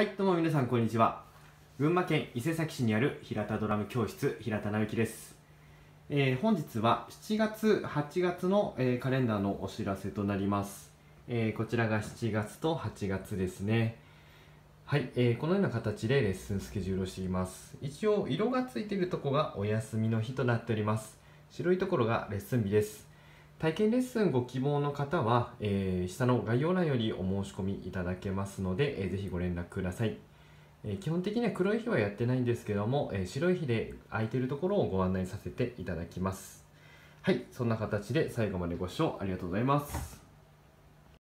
はい、どうも皆さんこんにちは。群馬県伊勢崎市にある平田ドラム教室、平田直之です。えー本日は7月、8月の、えーカレンダーのお知らせとなります。えーこちらが7月と8月ですね。はい、えーこのような形でレッスンスケジュールをしています。一応、色がついているとこがお休みの日となっております。白いところがレッスン日です。体験レッスンご希望の方は、えー下の概要欄よりお申し込みいただけますので、えーぜひご連絡ください。えー基本的には黒い日はやってないんですけども、えー白い日で空いてるところをご案内させていただきます。はい、そんな形で最後までご視聴ありがとうございます。